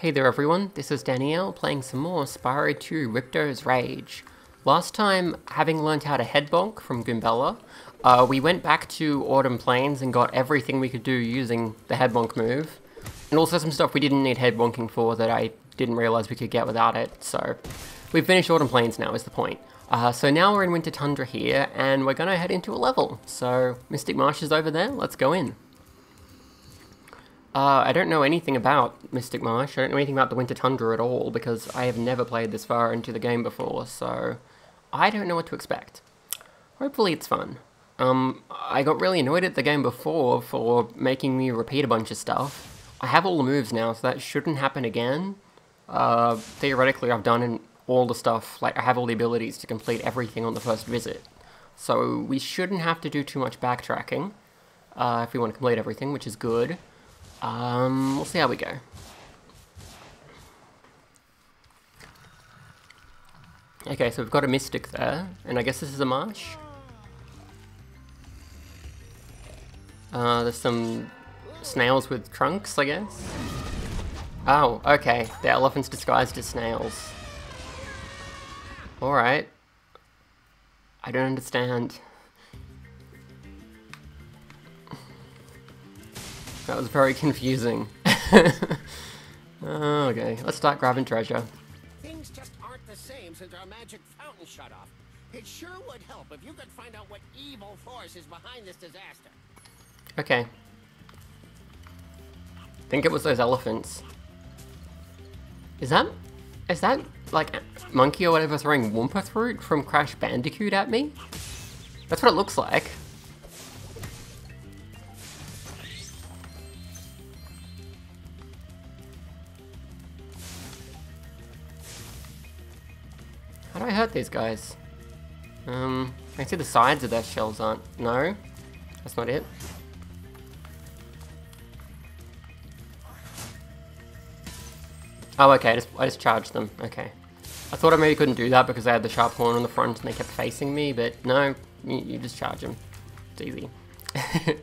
Hey there everyone, this is Danielle playing some more Spyro 2 Ripto's Rage. Last time, having learned how to head bonk from Goombella, uh, we went back to Autumn Plains and got everything we could do using the head bonk move. And also some stuff we didn't need head bonking for that I didn't realise we could get without it, so... We've finished Autumn Plains now is the point. Uh, so now we're in Winter Tundra here, and we're gonna head into a level. So, Mystic Marsh is over there, let's go in. Uh, I don't know anything about Mystic Marsh, I don't know anything about the Winter Tundra at all, because I have never played this far into the game before, so... I don't know what to expect. Hopefully it's fun. Um, I got really annoyed at the game before for making me repeat a bunch of stuff. I have all the moves now, so that shouldn't happen again. Uh, theoretically, I've done all the stuff, like, I have all the abilities to complete everything on the first visit. So we shouldn't have to do too much backtracking, uh, if we want to complete everything, which is good. Um, we'll see how we go. Okay, so we've got a Mystic there, and I guess this is a marsh? Uh, there's some snails with trunks, I guess? Oh, okay, the elephants disguised as snails. Alright. I don't understand. Was very confusing. Oh, okay, let's start grabbing treasure. Things just aren't the same since our magic fountain shut off. It sure would help if you could find out what evil force is behind this disaster. Okay. think it was those elephants. Is that... Is that, like, monkey or whatever throwing Wumpa Fruit from Crash Bandicoot at me? That's what it looks like. These guys? Um, I see the sides of their shells aren't... No? That's not it. Oh, okay, I just, I just charged them. Okay. I thought I maybe couldn't do that because I had the sharp horn on the front and they kept facing me, but no, you, you just charge them. It's easy.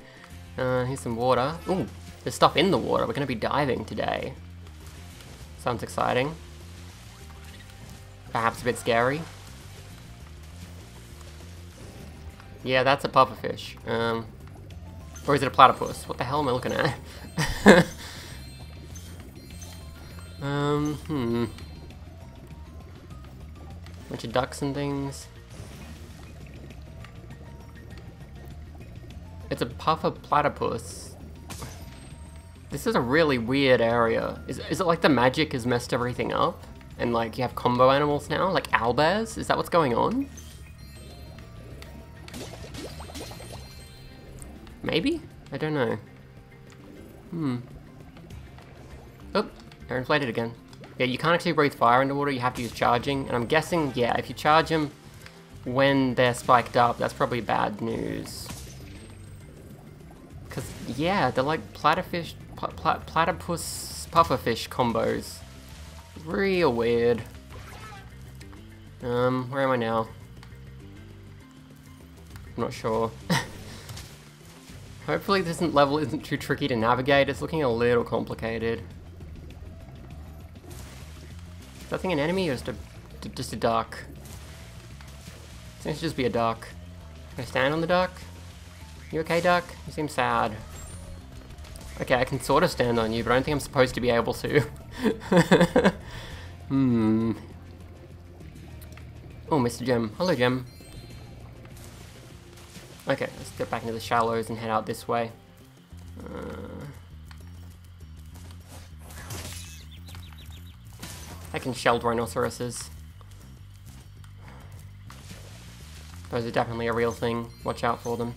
uh, here's some water. Ooh, there's stuff in the water. We're going to be diving today. Sounds exciting. Perhaps a bit scary. Yeah, that's a pufferfish. Um, or is it a platypus? What the hell am I looking at? um, hmm. Bunch of ducks and things. It's a puffer platypus. This is a really weird area. Is, is it like the magic has messed everything up? And like you have combo animals now, like owlbears? Is that what's going on? I don't know. Hmm. Oh, they're inflated again. Yeah, you can't actually breathe fire underwater, you have to use charging. And I'm guessing, yeah, if you charge them when they're spiked up, that's probably bad news. Because, yeah, they're like platyfish, pl pl platypus pufferfish combos. Real weird. Um, where am I now? I'm not sure. Hopefully this level isn't too tricky to navigate, it's looking a little complicated. Is that thing an enemy or just a, just a duck? Seems to just be a duck. Can I stand on the duck? You okay, duck? You seem sad. Okay, I can sort of stand on you, but I don't think I'm supposed to be able to. hmm. Oh, Mr. Gem. Hello, Gem. Okay, let's get back into the shallows and head out this way. Uh, I can shelled rhinoceroses. Those are definitely a real thing. Watch out for them.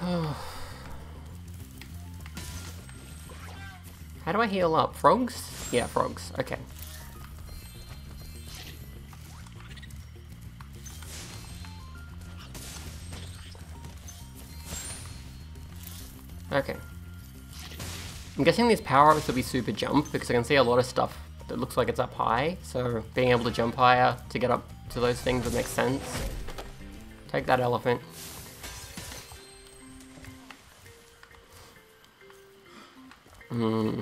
How do I heal up? Frogs? Yeah, frogs. Okay. Okay. I'm guessing these power-ups will be super jump because I can see a lot of stuff that looks like it's up high, so being able to jump higher to get up to those things would make sense. Take that elephant. Hmm.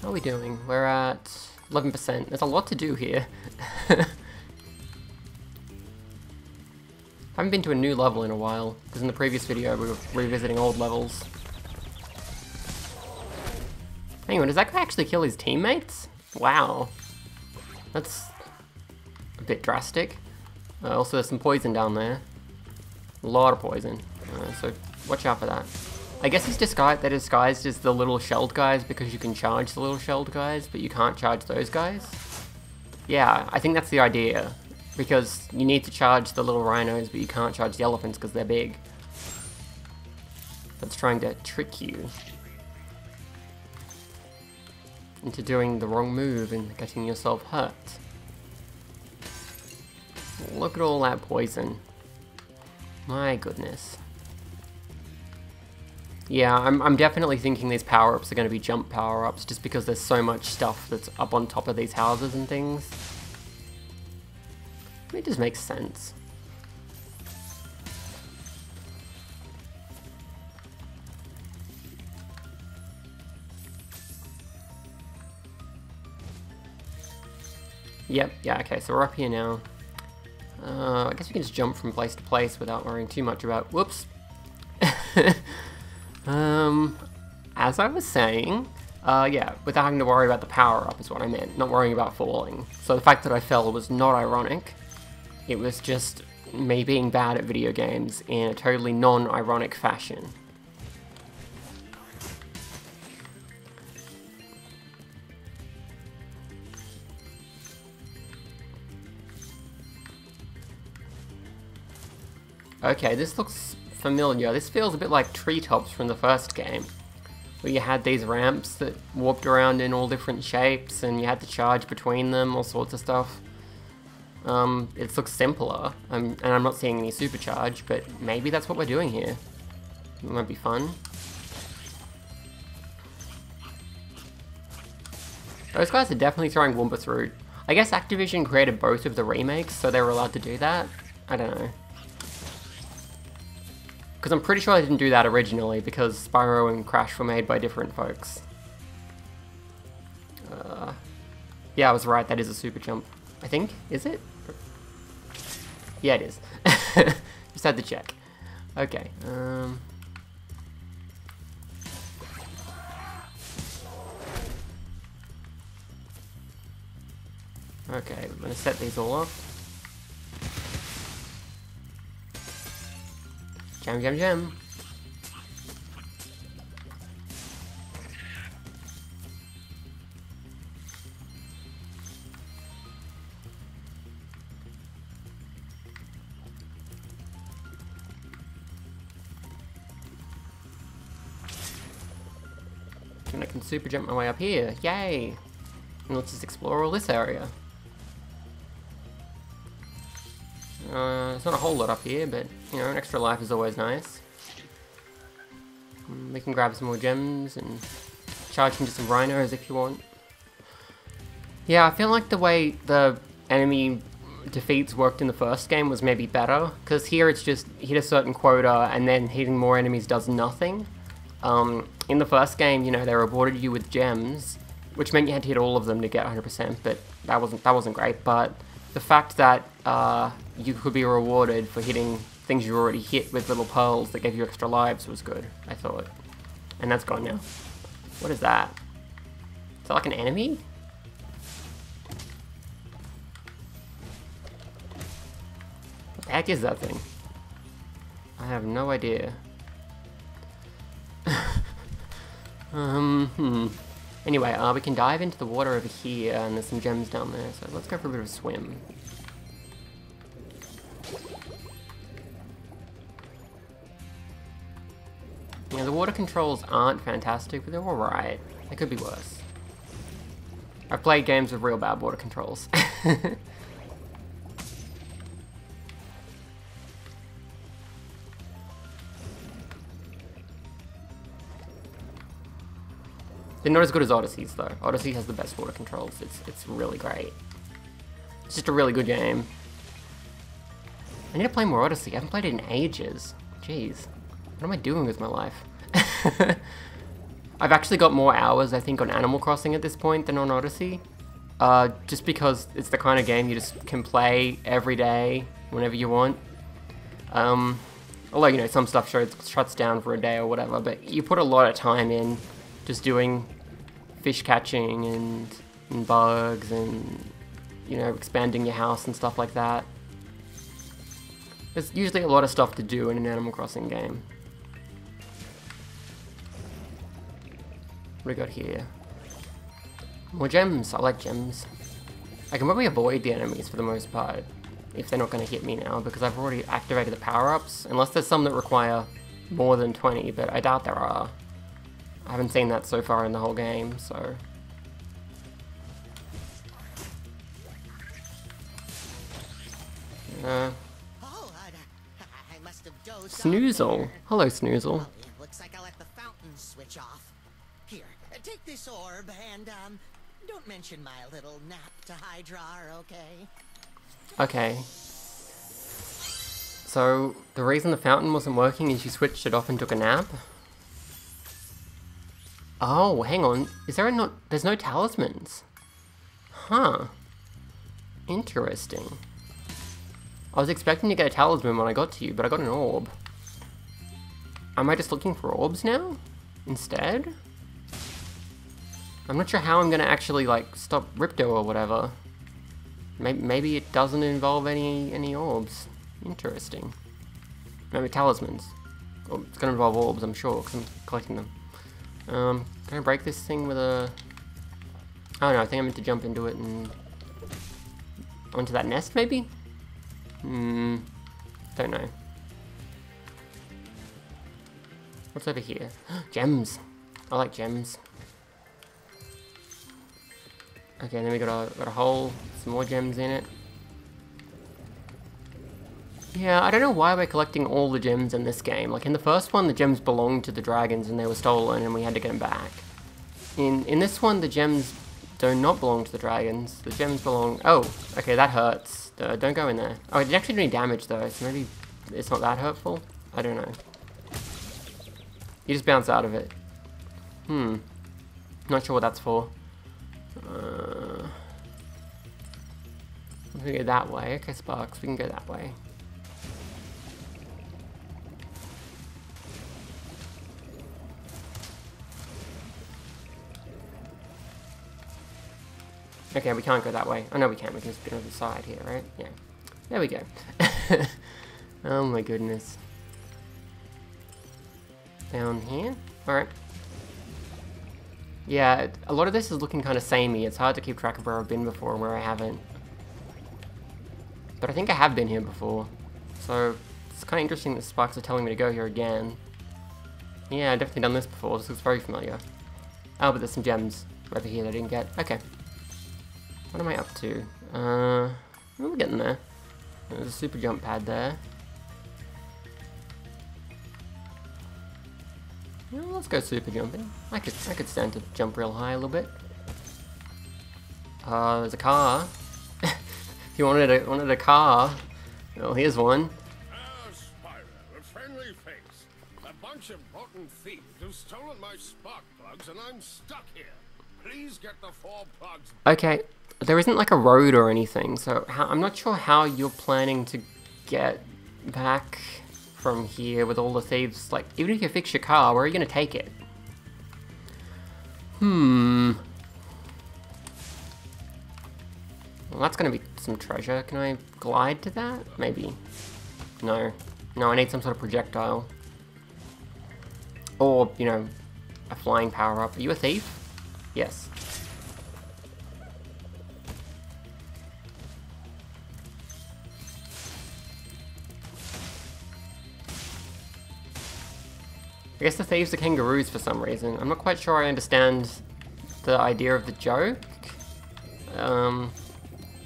How are we doing? We're at 11%. There's a lot to do here. haven't been to a new level in a while, because in the previous video we were revisiting old levels. On, does that guy actually kill his teammates? Wow. That's a bit drastic. Uh, also, there's some poison down there. A lot of poison. Uh, so watch out for that. I guess he's disguised, they're disguised as the little shelled guys because you can charge the little shelled guys, but you can't charge those guys. Yeah, I think that's the idea because you need to charge the little rhinos, but you can't charge the elephants because they're big. That's trying to trick you into doing the wrong move and getting yourself hurt. Look at all that poison. My goodness. Yeah, I'm, I'm definitely thinking these power-ups are going to be jump power-ups just because there's so much stuff that's up on top of these houses and things. It just makes sense. Yep, yeah, okay, so we're up here now. Uh, I guess we can just jump from place to place without worrying too much about... Whoops! um, as I was saying, uh, yeah, without having to worry about the power-up is what I meant, not worrying about falling. So the fact that I fell was not ironic. It was just me being bad at video games in a totally non-ironic fashion. Okay, this looks familiar. This feels a bit like Treetops from the first game, where you had these ramps that warped around in all different shapes, and you had to charge between them, all sorts of stuff. Um, it looks simpler, um, and I'm not seeing any supercharge, but maybe that's what we're doing here. It might be fun. Those guys are definitely throwing Wumpa Fruit. I guess Activision created both of the remakes, so they were allowed to do that? I don't know. Because I'm pretty sure they didn't do that originally, because Spyro and Crash were made by different folks. Uh, yeah, I was right, that is a super jump. I think, is it? Yeah, it is. Just had to check. Okay. Um. Okay, I'm gonna set these all off. Jam, jam, jam. Super jump my way up here. Yay! And let's just explore all this area. Uh, it's not a whole lot up here, but, you know, an extra life is always nice. Mm, we can grab some more gems and charge into some rhinos if you want. Yeah, I feel like the way the enemy defeats worked in the first game was maybe better, because here it's just hit a certain quota and then hitting more enemies does nothing. Um, in the first game, you know, they rewarded you with gems, which meant you had to hit all of them to get 100%, but that wasn't that wasn't great. But the fact that uh, you could be rewarded for hitting things you already hit with little pearls that gave you extra lives was good, I thought. And that's gone now. What is that? Is that like an enemy? What the heck is that thing? I have no idea. Um, hmm. Anyway, uh, we can dive into the water over here, and there's some gems down there, so let's go for a bit of a swim. Yeah, the water controls aren't fantastic, but they're alright. They could be worse. I've played games with real bad water controls. They're not as good as Odyssey's though. Odyssey has the best water controls. It's it's really great. It's just a really good game. I need to play more Odyssey. I haven't played it in ages. Jeez. What am I doing with my life? I've actually got more hours, I think, on Animal Crossing at this point than on Odyssey. Uh, just because it's the kind of game you just can play every day, whenever you want. Um, although, you know, some stuff shuts, shuts down for a day or whatever, but you put a lot of time in just doing fish catching and, and bugs and, you know, expanding your house and stuff like that. There's usually a lot of stuff to do in an Animal Crossing game. What do we got here? More gems. I like gems. I can probably avoid the enemies for the most part, if they're not going to hit me now, because I've already activated the power-ups, unless there's some that require more than 20, but I doubt there are. I haven't seen that so far in the whole game, so... Uh, Oh, I, I must have dozed off Snoozle. Hello, Snoozle. Looks like I let the fountain switch off. Here, take this orb and, um, don't mention my little nap to Hydrar, okay? Okay. So, the reason the fountain wasn't working is you switched it off and took a nap? Oh, hang on. Is there a not? There's no talismans. Huh. Interesting. I was expecting to get a talisman when I got to you, but I got an orb. Am I just looking for orbs now? Instead? I'm not sure how I'm gonna actually, like, stop Ripto or whatever. Maybe, maybe it doesn't involve any any orbs. Interesting. Maybe talismans. Oh, it's gonna involve orbs, I'm sure, because I'm collecting them. Um, can I break this thing with a... Oh no, I think I meant to jump into it and... Onto that nest, maybe? Hmm... Don't know. What's over here? gems! I like gems. Okay, then we got a got a hole, some more gems in it. Yeah, I don't know why we're collecting all the gems in this game. Like in the first one, the gems belonged to the dragons and they were stolen and we had to get them back. In in this one, the gems do not belong to the dragons. The gems belong... Oh, okay, that hurts. Uh, don't go in there. Oh, it didn't actually do any damage though, so maybe it's not that hurtful? I don't know. You just bounce out of it. Hmm. Not sure what that's for. Uh, we can go that way. Okay, Sparks, we can go that way. Okay, we can't go that way. Oh no, we can't. We can just get on the side here, right? Yeah. There we go. oh my goodness. Down here? Alright. Yeah, a lot of this is looking kind of samey. It's hard to keep track of where I've been before and where I haven't. But I think I have been here before. So, it's kind of interesting that Sparks are telling me to go here again. Yeah, I've definitely done this before. This looks very familiar. Oh, but there's some gems over here that I didn't get. Okay. What am I up to? Uh, we're getting there. There's a super jump pad there. Let's go super jumping. I could I could stand to jump real high a little bit. Uh, there's a car. if you wanted a wanted a car, well, here's one. Spyro, a friendly face. A bunch of rotten thieves have stolen my spark plugs and I'm stuck here. Please get the four plugs. Okay, there isn't like a road or anything, so how, I'm not sure how you're planning to get back from here with all the thieves. Like, even if you fix your car, where are you going to take it? Hmm. Well, that's going to be some treasure. Can I glide to that? Maybe. No. No, I need some sort of projectile. Or, you know, a flying power-up. Are you a thief? Yes. I guess the thieves are kangaroos for some reason. I'm not quite sure I understand the idea of the joke. Um,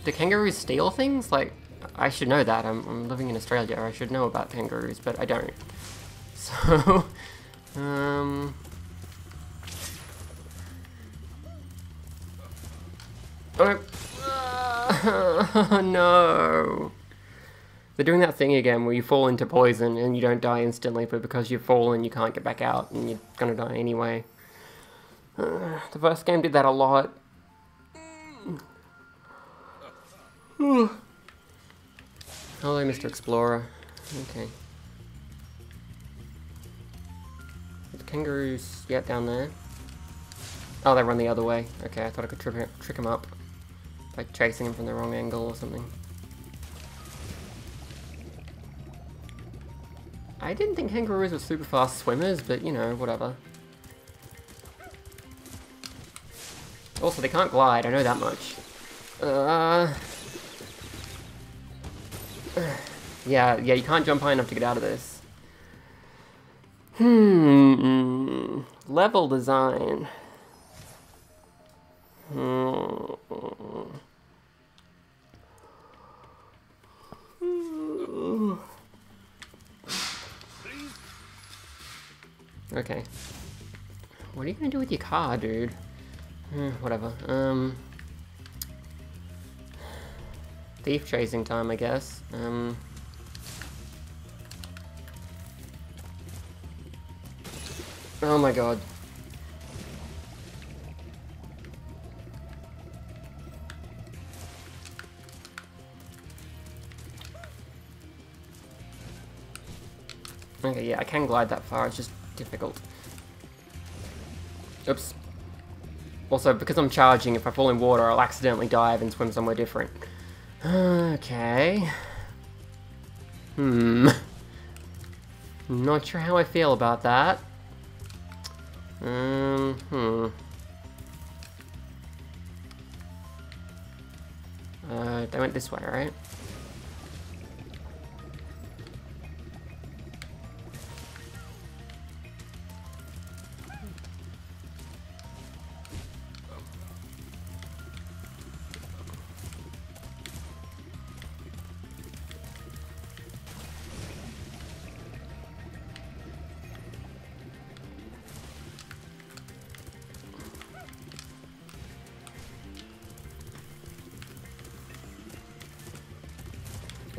do kangaroos steal things? Like, I should know that. I'm, I'm living in Australia. I should know about kangaroos, but I don't. So, um... Oh, no! They're doing that thing again where you fall into poison and you don't die instantly, but because you've fallen you can't get back out and you're gonna die anyway. Uh, the first game did that a lot. Hello, Mr. Explorer. Okay. The kangaroos yet down there. Oh, they run the other way. Okay, I thought I could trick, trick him up by chasing him from the wrong angle or something. I didn't think kangaroos were super fast swimmers, but you know, whatever. Also, they can't glide, I know that much. Uh... Yeah, yeah, you can't jump high enough to get out of this. Hmm... Level design. Hmm... Okay. What are you gonna do with your car, dude? Eh, whatever. Um... Thief chasing time, I guess. Um... Oh my god. Okay, yeah, I can glide that far, it's just difficult. Oops. Also, because I'm charging, if I fall in water, I'll accidentally dive and swim somewhere different. Okay. Hmm. Not sure how I feel about that. Um, hmm. Uh, they went this way, right?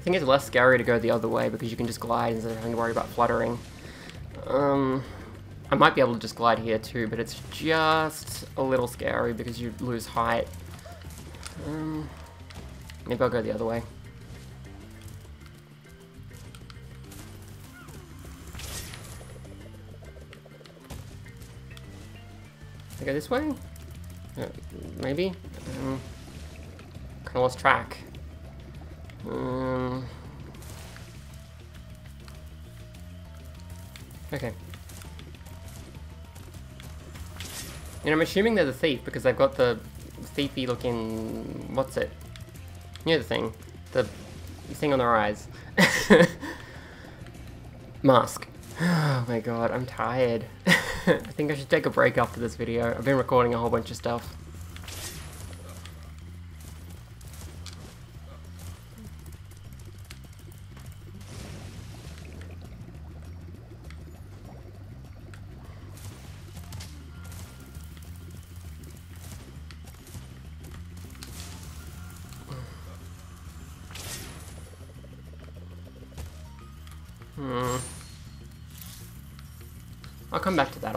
Think it's less scary to go the other way because you can just glide instead of having to worry about fluttering. Um, I might be able to just glide here too, but it's just a little scary because you lose height. Um, maybe I'll go the other way. I go this way? Uh, maybe? Um, kind of lost track. Um, okay. And I'm assuming they're the thief because they've got the thiefy looking... What's it? You know the thing. The thing on their eyes. Mask. Oh my god, I'm tired. I think I should take a break after this video. I've been recording a whole bunch of stuff.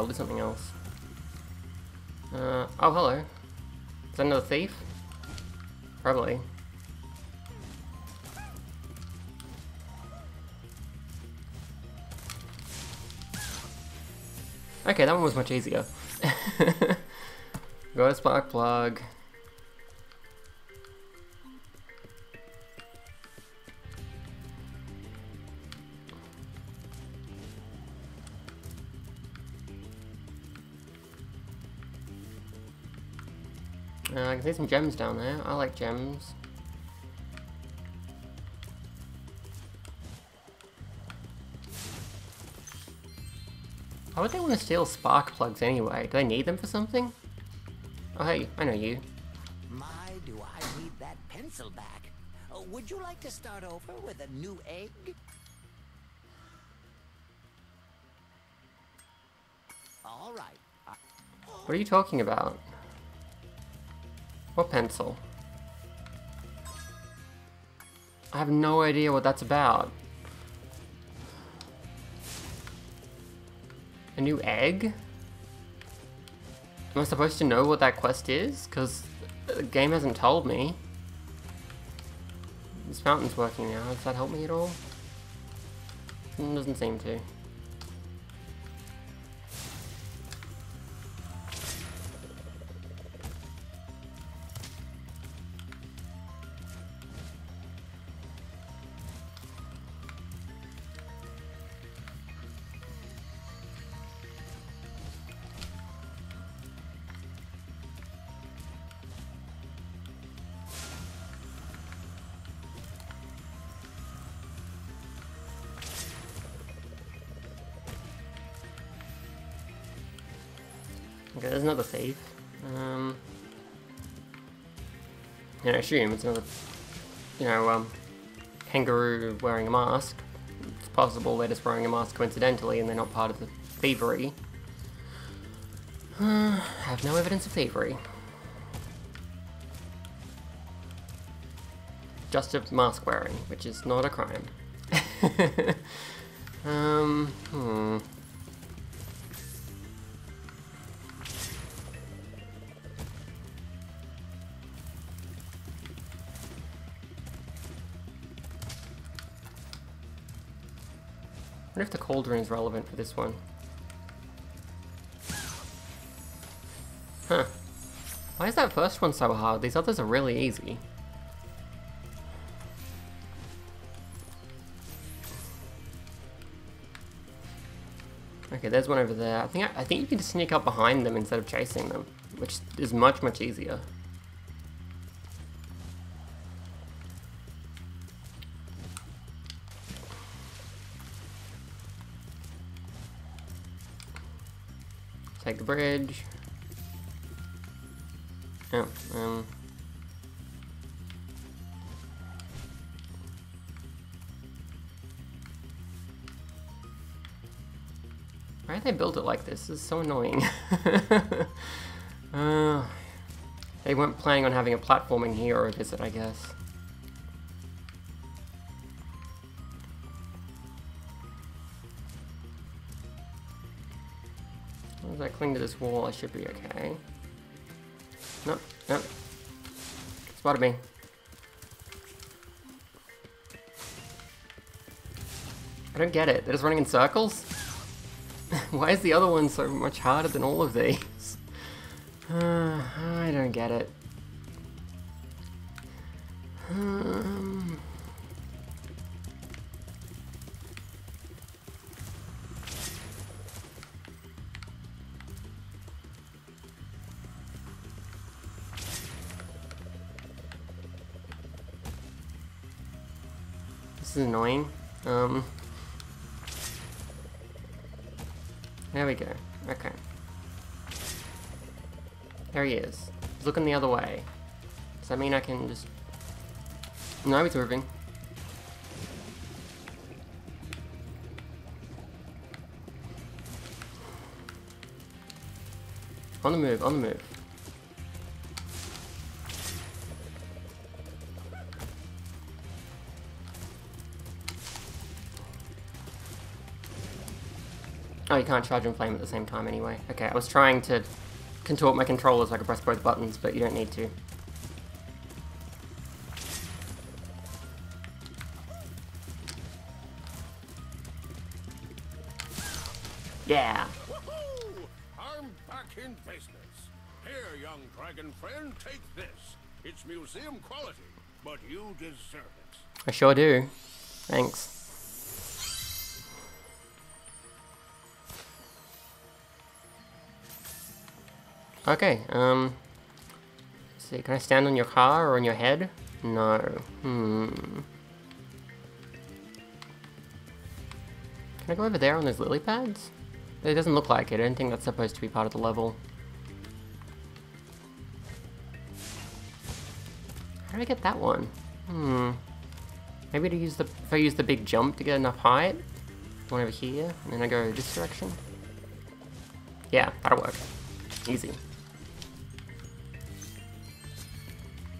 Do something else. Uh, oh, hello. Is that another thief? Probably. Okay, that one was much easier. Go to spark plug. Uh, I can see some gems down there. I like gems. Why would they want to steal spark plugs anyway? Do they need them for something? Oh hey, I know you. My, do I need that pencil back. Uh, would you like to start over with a new egg? All right. What are you talking about? What pencil? I have no idea what that's about. A new egg? Am I supposed to know what that quest is? Because the game hasn't told me. This fountain's working now. Does that help me at all? Mm, doesn't seem to. Okay, there's another thief. Um, yeah, I assume it's another, you know, um, kangaroo wearing a mask. It's possible they're just wearing a mask coincidentally and they're not part of the thievery. Uh, have no evidence of thievery. Just of mask wearing, which is not a crime. um, hmm. Wonder if the cauldron is relevant for this one. Huh. Why is that first one so hard? These others are really easy. Okay, there's one over there. I think I, I think you can just sneak up behind them instead of chasing them, which is much much easier. Take the bridge. Oh, um. Why did they build it like this? This is so annoying. uh, they weren't planning on having a platforming hero visit, I guess. As I cling to this wall, I should be okay. Nope, nope. Spotted me. I don't get it. They're just running in circles? Why is the other one so much harder than all of these? Uh, I don't get it. Um... is annoying. Um... There we go. Okay. There he is. He's looking the other way. Does that mean I can just... No, he's moving. On the move, on the move. Oh, you can't charge and flame at the same time anyway. Okay, I was trying to contort my controller so I could press both buttons, but you don't need to. Yeah! I'm back in business. Here, young dragon friend, take this. It's museum quality, but you deserve it. I sure do. Thanks. Okay, um... see, can I stand on your car or on your head? No. Hmm. Can I go over there on those lily pads? It doesn't look like it. I don't think that's supposed to be part of the level. How do I get that one? Hmm. Maybe to use the if I use the big jump to get enough height. One over here, and then I go this direction. Yeah, that'll work. Easy.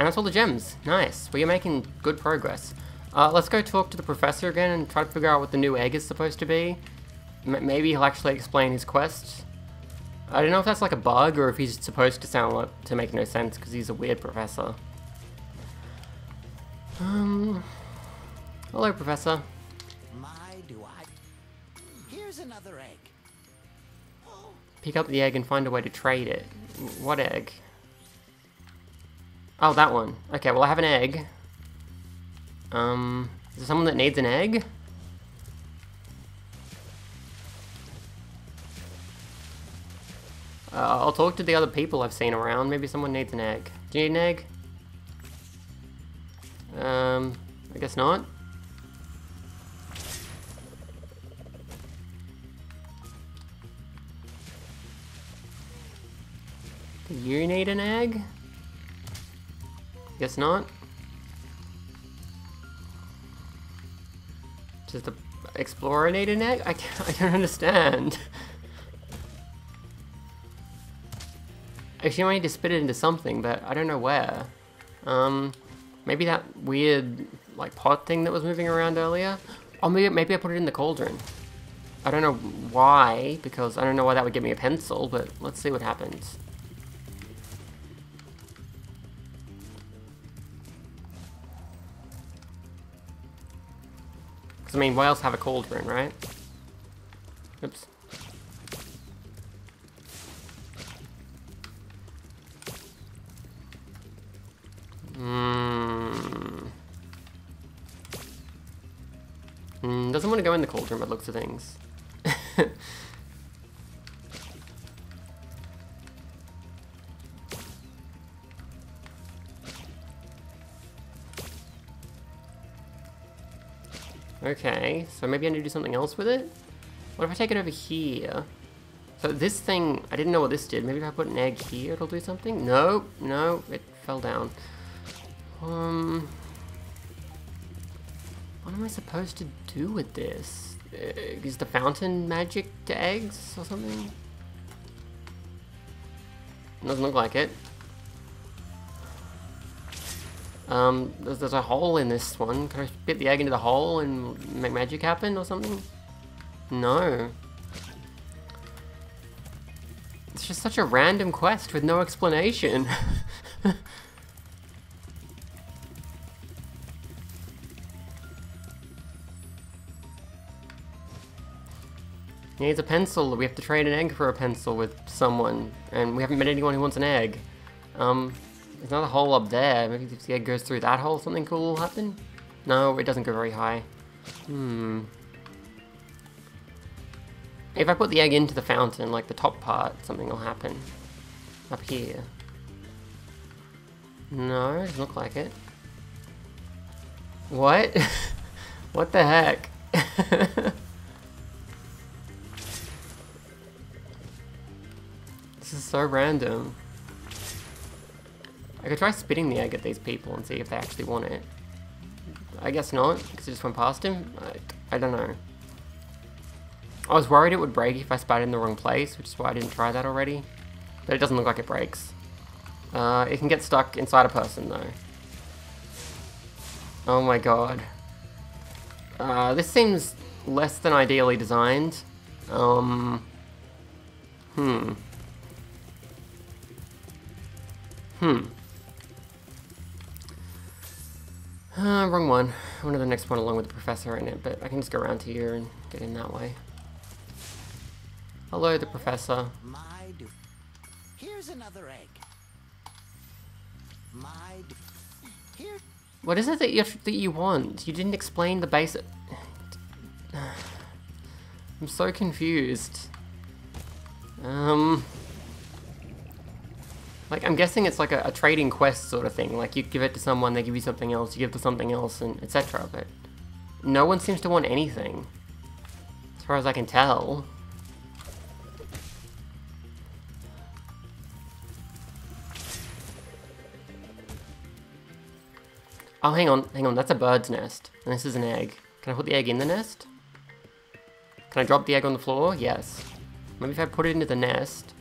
And that's all the gems. Nice. Well, you're making good progress. Uh, let's go talk to the professor again and try to figure out what the new egg is supposed to be. M maybe he'll actually explain his quest. I don't know if that's like a bug or if he's supposed to sound like to make no sense because he's a weird professor. Um, hello, professor. My, do I. Here's another egg. Pick up the egg and find a way to trade it. What egg? Oh, that one. Okay, well I have an egg. Um, is there someone that needs an egg? Uh, I'll talk to the other people I've seen around. Maybe someone needs an egg. Do you need an egg? Um, I guess not. Do you need an egg? Guess not. Does the explorer need an egg? I, can't, I don't understand. Actually, I need to spit it into something, but I don't know where. Um, maybe that weird, like, pot thing that was moving around earlier? Oh, maybe, maybe I put it in the cauldron. I don't know why, because I don't know why that would give me a pencil, but let's see what happens. Because, I mean, whales have a cauldron, right? Oops. Hmm. Hmm, doesn't want to go in the cauldron the looks of things. okay, so maybe I need to do something else with it? What if I take it over here? So this thing, I didn't know what this did. Maybe if I put an egg here, it'll do something? No, no, it fell down. Um, what am I supposed to do with this? Is the fountain magic to eggs or something? Doesn't look like it. Um, there's, there's a hole in this one. Can I fit the egg into the hole and make magic happen or something? No. It's just such a random quest with no explanation. He needs a pencil. We have to trade an egg for a pencil with someone, and we haven't met anyone who wants an egg. Um, there's another hole up there. Maybe if the egg goes through that hole, something cool will happen? No, it doesn't go very high. Hmm. If I put the egg into the fountain, like the top part, something will happen. Up here. No, doesn't look like it. What? what the heck? This is so random. I could try spitting the egg at these people and see if they actually want it. I guess not, because it just went past him. I, I don't know. I was worried it would break if I spat in the wrong place, which is why I didn't try that already. But it doesn't look like it breaks. Uh, it can get stuck inside a person, though. Oh my god. Uh, this seems less than ideally designed. Um... Hmm. Hmm. Uh, wrong one. I wanted the next one along with the professor in it, but I can just go around to here and get in that way. Hello, the professor. My, do. Here's another egg. My, do. Here. What is it that you that you want? You didn't explain the basic. I'm so confused. Um. Like, I'm guessing it's like a, a, trading quest sort of thing. Like, you give it to someone, they give you something else, you give to something else, and etc. But no one seems to want anything. As far as I can tell. Oh, hang on, hang on, that's a bird's nest. And this is an egg. Can I put the egg in the nest? Can I drop the egg on the floor? Yes. Maybe if I put it into the nest,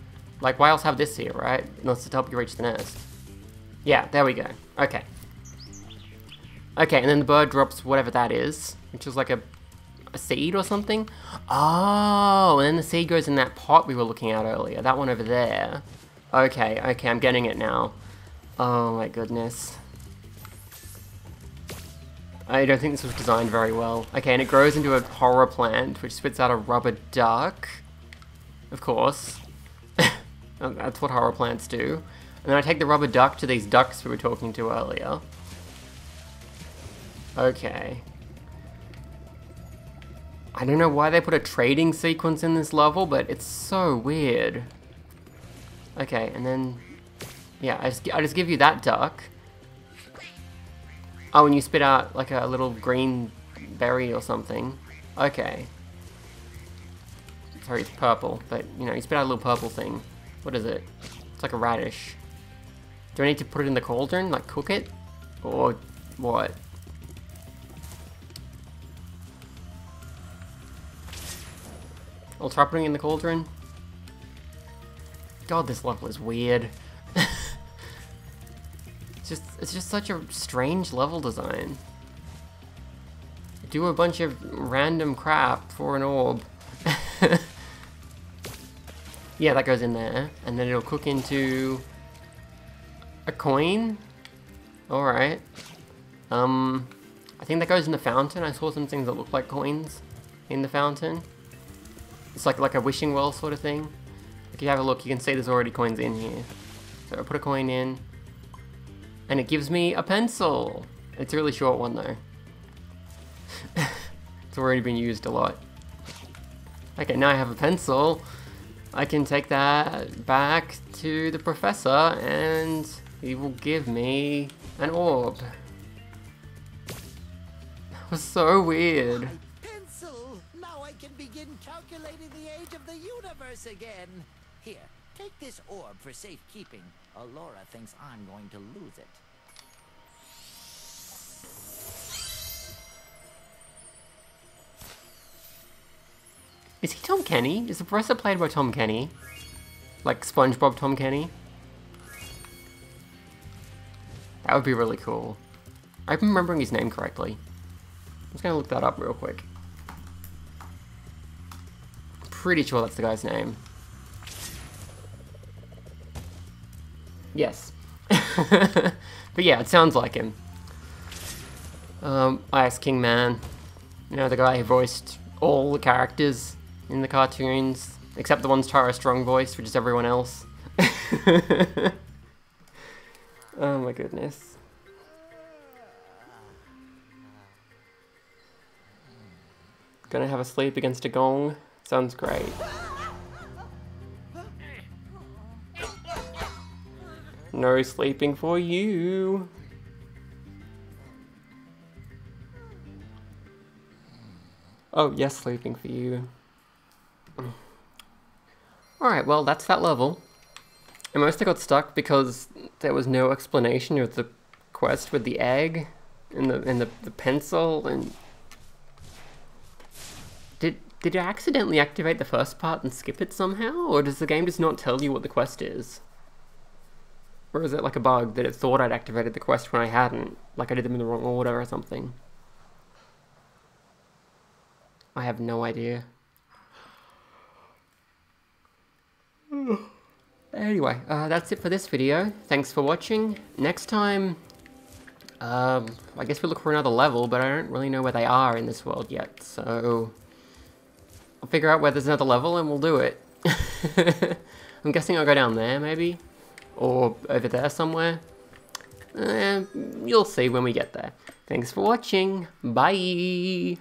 like, why else have this here, right? Unless to help you reach the nest. Yeah, there we go. Okay. Okay, and then the bird drops whatever that is, which is like a... a seed or something? Oh, and then the seed goes in that pot we were looking at earlier. That one over there. Okay, okay, I'm getting it now. Oh my goodness. I don't think this was designed very well. Okay, and it grows into a horror plant, which spits out a rubber duck. Of course. That's what horror plants do. And then I take the rubber duck to these ducks we were talking to earlier. Okay. I don't know why they put a trading sequence in this level, but it's so weird. Okay, and then... Yeah, I just, I just give you that duck. Oh, and you spit out like a little green berry or something. Okay. Sorry, it's purple, but you know, you spit out a little purple thing. What is it? It's like a radish. Do I need to put it in the cauldron, like cook it? Or what? Putting it in the cauldron. God, this level is weird. it's just it's just such a strange level design. Do a bunch of random crap for an orb. Yeah, that goes in there, and then it'll cook into a coin. All right. Um, I think that goes in the fountain. I saw some things that look like coins in the fountain. It's like like a wishing well sort of thing. If you have a look, you can see there's already coins in here. So I put a coin in, and it gives me a pencil. It's a really short one though. it's already been used a lot. Okay, now I have a pencil. I can take that back to the professor and he will give me an orb. That was so weird. Now I can begin calculating the age of the universe again. Here, take this orb for safekeeping. Elora thinks I'm going to lose it. Is he Tom Kenny? Is the professor played by Tom Kenny? Like SpongeBob Tom Kenny? That would be really cool. I'm remembering his name correctly. I'm just gonna look that up real quick. Pretty sure that's the guy's name. Yes. but yeah, it sounds like him. Um, Ice King Man. You know, the guy who voiced all the characters in the cartoons, except the ones Tara Strong voiced, which is everyone else. oh my goodness. Gonna have a sleep against a gong. Sounds great. No sleeping for you. Oh, yes, sleeping for you. Alright, well, that's that level. I mostly got stuck because there was no explanation of the quest with the egg and the and the, the pencil and did did you accidentally activate the first part and skip it somehow? Or does the game just not tell you what the quest is? Or is it like a bug that it thought I'd activated the quest when I hadn't? Like I did them in the wrong order or something? I have no idea. anyway, uh, that's it for this video. Thanks for watching. Next time, um, I guess we look for another level, but I don't really know where they are in this world yet, so... I'll figure out where there's another level and we'll do it. I'm guessing I'll go down there, maybe? Or over there somewhere? Eh, you'll see when we get there. Thanks for watching. Bye!